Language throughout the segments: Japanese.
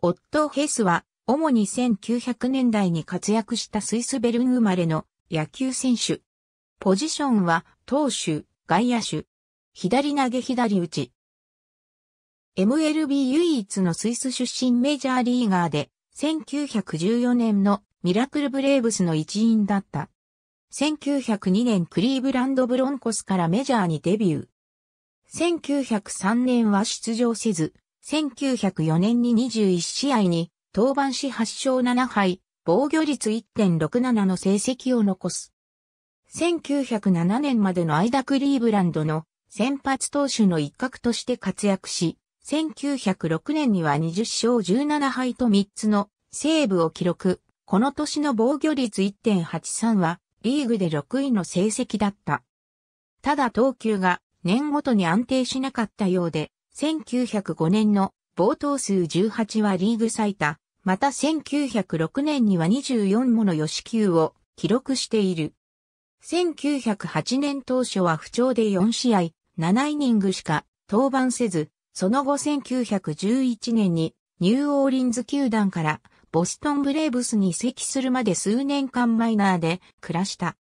オットー・ヘスは、主に1900年代に活躍したスイスベルン生まれの野球選手。ポジションは、投手、外野手。左投げ左打ち。MLB 唯一のスイス出身メジャーリーガーで、1914年のミラクルブレーブスの一員だった。1902年クリーブランドブロンコスからメジャーにデビュー。1903年は出場せず、1904年に21試合に登板し8勝7敗、防御率1.67の成績を残す。1907年までの間クリーブランドの先発投手の一角として活躍し、1906年には20勝17敗と3つのセーブを記録。この年の防御率1.83はリーグで6位の成績だった。ただ投球が年ごとに安定しなかったようで、1905年の冒頭数18はリーグ最多、また1906年には24もの予支球を記録している。1908年当初は不調で4試合、7イニングしか登板せず、その後1911年にニューオーリンズ球団からボストンブレーブスに移籍するまで数年間マイナーで暮らした。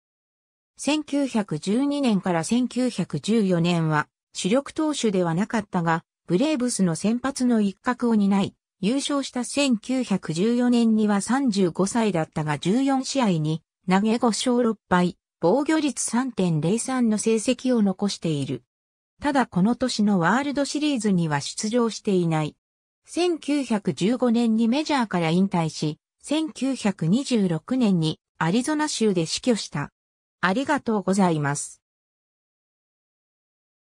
1912年から1914年は主力投手ではなかったが、ブレーブスの先発の一角を担い、優勝した1914年には35歳だったが14試合に投げ5勝6敗、防御率3.03の成績を残している。ただこの年のワールドシリーズには出場していない。1915年にメジャーから引退し、1926年にアリゾナ州で死去した。ありがとうございます。